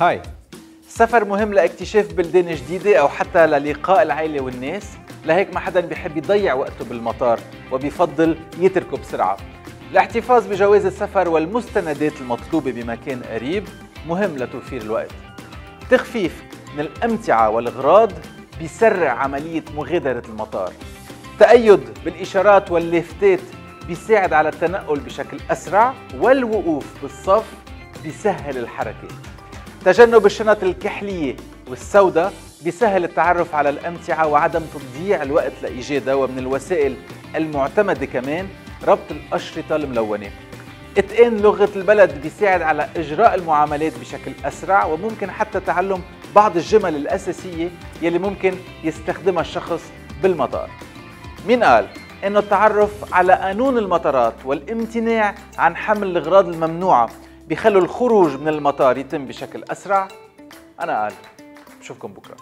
هاي. السفر مهم لاكتشاف بلدان جديدة أو حتى للقاء العائلة والناس. لهيك ما حدا بيحب يضيع وقته بالمطار وبيفضل يتركه بسرعة. الاحتفاظ بجواز السفر والمستندات المطلوبة بمكان قريب مهم لتوفير الوقت. تخفيف من الأمتعة والأغراض بيسرع عملية مغادرة المطار. تأيد بالإشارات واللافتات بيساعد على التنقل بشكل أسرع والوقوف بالصف بيسهل الحركة. تجنب الشنط الكحلية والسوداء بيسهل التعرف على الأمتعة وعدم تضييع الوقت لإيجادها ومن الوسائل المعتمدة كمان ربط الأشرطة الملونة. اتقان لغة البلد بيساعد على إجراء المعاملات بشكل أسرع وممكن حتى تعلم بعض الجمل الأساسية يلي ممكن يستخدمها الشخص بالمطار. مين قال إنه التعرف على قانون المطارات والامتناع عن حمل الأغراض الممنوعة بيخلوا الخروج من المطار يتم بشكل أسرع. أنا قال بشوفكم بكرة.